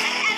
and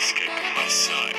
Escape my sight.